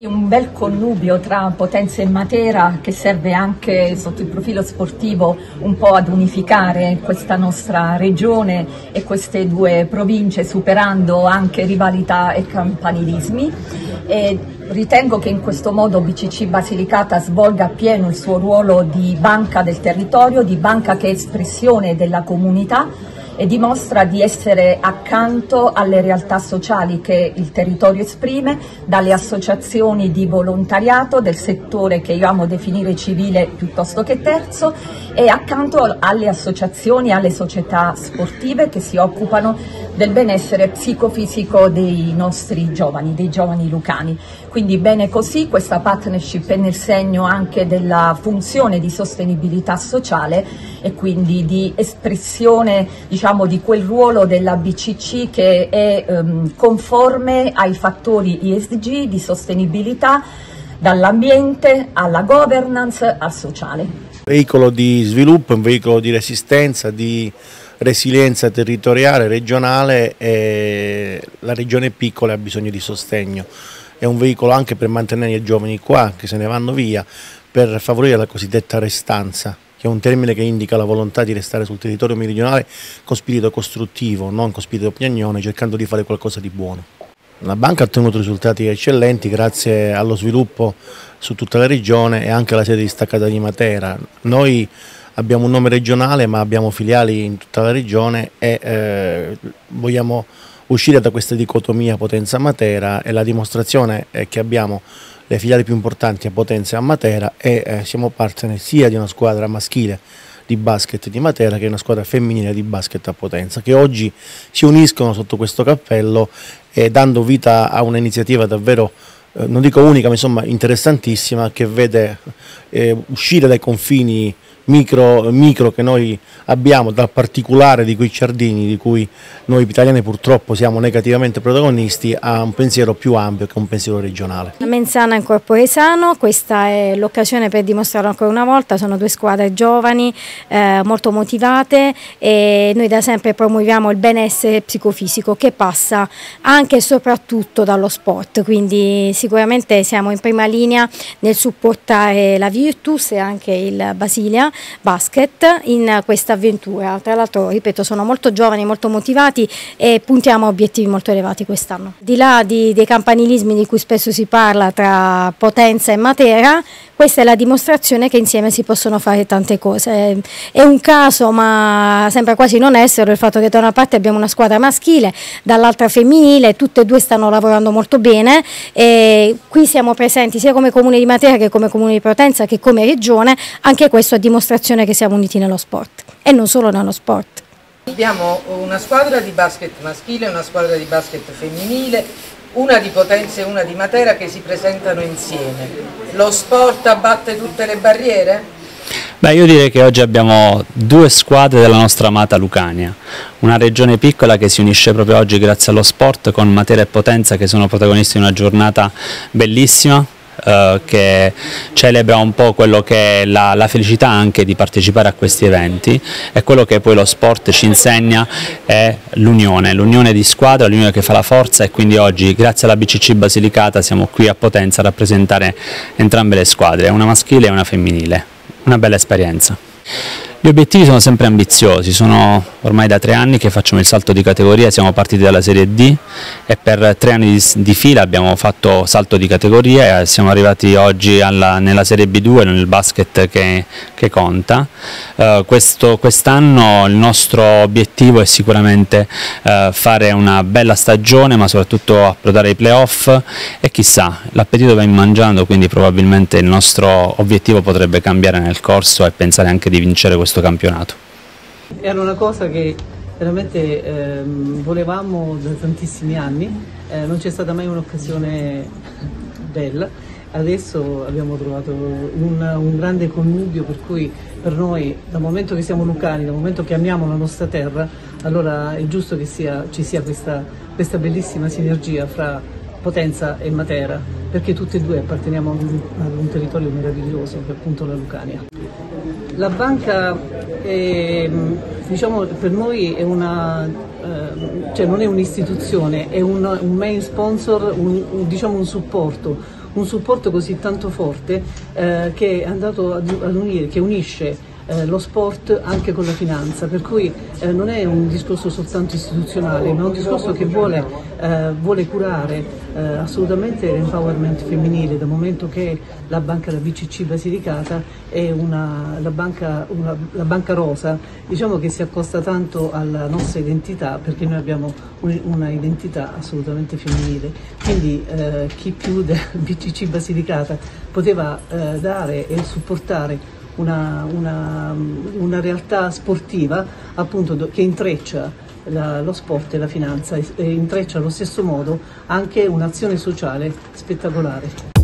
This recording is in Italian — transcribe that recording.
Un bel connubio tra Potenza e Matera che serve anche sotto il profilo sportivo un po' ad unificare questa nostra regione e queste due province superando anche rivalità e campanilismi. E ritengo che in questo modo BCC Basilicata svolga appieno il suo ruolo di banca del territorio, di banca che è espressione della comunità e dimostra di essere accanto alle realtà sociali che il territorio esprime, dalle associazioni di volontariato del settore che io amo definire civile piuttosto che terzo e accanto alle associazioni, alle società sportive che si occupano del benessere psicofisico dei nostri giovani, dei giovani lucani. Quindi bene così, questa partnership è nel segno anche della funzione di sostenibilità sociale e quindi di espressione diciamo, di quel ruolo della BCC che è um, conforme ai fattori ESG di sostenibilità dall'ambiente alla governance al sociale. Veicolo di sviluppo, un veicolo di resistenza, di resilienza territoriale, regionale e la regione piccola ha bisogno di sostegno. È un veicolo anche per mantenere i giovani qua che se ne vanno via, per favorire la cosiddetta restanza che è un termine che indica la volontà di restare sul territorio meridionale con spirito costruttivo, non con spirito piagnone, cercando di fare qualcosa di buono. La banca ha ottenuto risultati eccellenti grazie allo sviluppo su tutta la regione e anche alla sede distaccata di Matera. Noi abbiamo un nome regionale ma abbiamo filiali in tutta la regione e eh, vogliamo uscire da questa dicotomia Potenza-Matera e la dimostrazione è che abbiamo le filiali più importanti a Potenza e a Matera e eh, siamo partner sia di una squadra maschile di basket di Matera che una squadra femminile di basket a Potenza che oggi si uniscono sotto questo cappello e dando vita a un'iniziativa davvero eh, non dico unica ma insomma interessantissima che vede eh, uscire dai confini micro, micro, che noi abbiamo dal particolare di quei giardini di cui noi italiani purtroppo siamo negativamente protagonisti a un pensiero più ampio che un pensiero regionale. Menzana in Corpo Esano, questa è l'occasione per dimostrare ancora una volta, sono due squadre giovani, eh, molto motivate e noi da sempre promuoviamo il benessere psicofisico che passa anche e soprattutto dallo sport, quindi sicuramente siamo in prima linea nel supportare la Virtus e anche il Basilia basket in questa avventura. Tra l'altro, ripeto, sono molto giovani, molto motivati e puntiamo a obiettivi molto elevati quest'anno. Di là di, dei campanilismi di cui spesso si parla tra Potenza e Matera, questa è la dimostrazione che insieme si possono fare tante cose. È un caso, ma sembra quasi non essere, il fatto che da una parte abbiamo una squadra maschile, dall'altra femminile, tutte e due stanno lavorando molto bene e qui siamo presenti sia come Comune di Matera che come Comune di Potenza che come Regione, anche questo a dimostrazione che siamo uniti nello sport e non solo nello sport. Abbiamo una squadra di basket maschile e una squadra di basket femminile, una di Potenza e una di Matera che si presentano insieme. Lo sport abbatte tutte le barriere? Beh, io direi che oggi abbiamo due squadre della nostra amata Lucania, una regione piccola che si unisce proprio oggi grazie allo sport con Matera e Potenza che sono protagonisti di una giornata bellissima, eh, che celebra un po' quello che è la, la, felicità anche di partecipare a questi eventi e quello che poi lo sport ci insegna è l'unione, l'unione di squadra, l'unione che fa la forza e quindi oggi grazie alla BCC Basilicata siamo qui a Potenza a rappresentare entrambe le squadre, una maschile e una femminile, una bella esperienza. Gli obiettivi sono sempre ambiziosi, sono ormai da tre anni che facciamo il salto di categoria, siamo partiti dalla Serie D e per tre anni di, di fila abbiamo fatto salto di categoria e siamo arrivati oggi alla, nella Serie B2, nel basket che, che conta. Uh, Quest'anno il nostro obiettivo è sicuramente uh, fare una bella stagione ma soprattutto approdare ai playoff e chissà, l'appetito va in mangiando quindi probabilmente il nostro obiettivo potrebbe cambiare nel corso e pensare anche di vincere questo questo campionato. Era una cosa che veramente ehm, volevamo da tantissimi anni, eh, non c'è stata mai un'occasione bella, adesso abbiamo trovato un, un, grande connubio per cui per noi dal momento che siamo lucani, dal momento che amiamo la nostra terra, allora è giusto che sia, ci sia questa, questa bellissima sinergia fra Potenza e Matera, perché tutti e due apparteniamo ad un, ad un territorio meraviglioso che è appunto la Lucania. La banca è, diciamo, per noi è una, eh, cioè non è un'istituzione, è un, un, main sponsor, un, un, diciamo un supporto, un supporto così tanto forte eh, che è andato ad unire, che unisce eh, lo sport anche con la finanza, per cui eh, non è un discorso soltanto istituzionale, ma un discorso che vuole, eh, vuole curare eh, assolutamente l'empowerment femminile, dal momento che la banca la BCC Basilicata è una, la, banca, una, la banca rosa, diciamo che si accosta tanto alla nostra identità, perché noi abbiamo un, una identità assolutamente femminile, quindi eh, chi più del BCC Basilicata poteva eh, dare e supportare una, una, una realtà sportiva appunto, che intreccia la, lo sport e la finanza e, e intreccia allo stesso modo anche un'azione sociale spettacolare.